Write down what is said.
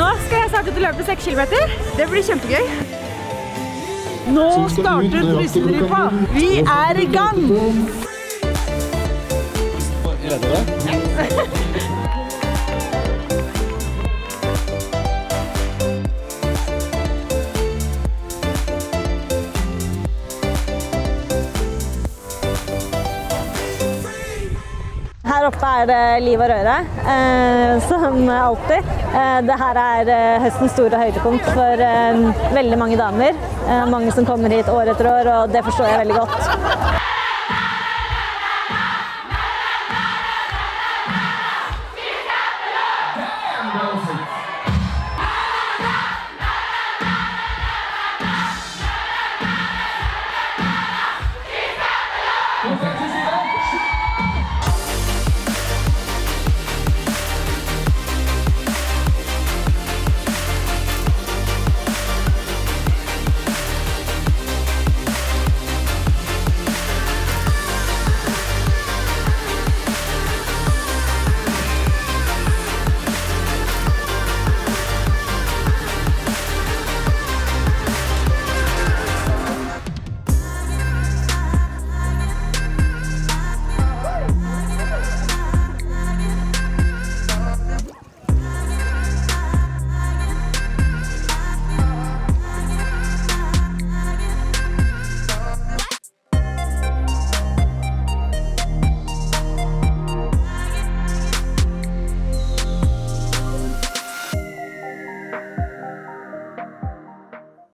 Nå skal jeg starte ut å løpe 6 km. Det blir kjempegøy. Nå starter Trysilrypa. Vi er i gang! Her Ofte er det liv og røre, eh, som alltid. Eh, det her er eh, høstens store høydepunkt for veldig mange damer. Mange som kommer hit år etter år, og det forstår jeg veldig godt.